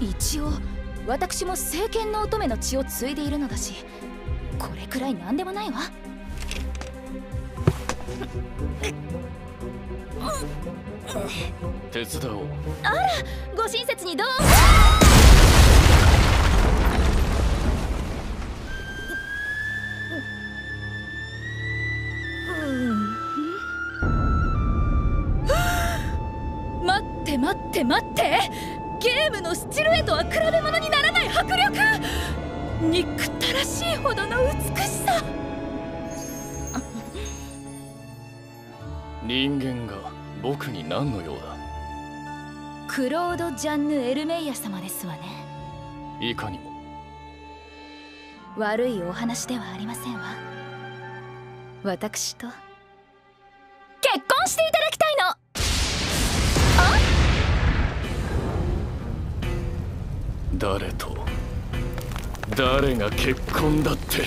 一応私も聖剣の乙女の血を継いでいるのだしこれくらい何でもないわ。手伝おう。あらご親切にどう待って待って待ってゲームのスチルエとは比べ物にならない迫力憎たらしいほどの美しさ。人間が僕に何の用だ？クロード・ジャンヌ・エルメイヤ様ですわね。いかにも。悪いお話ではありませんわ。私と結婚していた誰と？誰が結婚だって。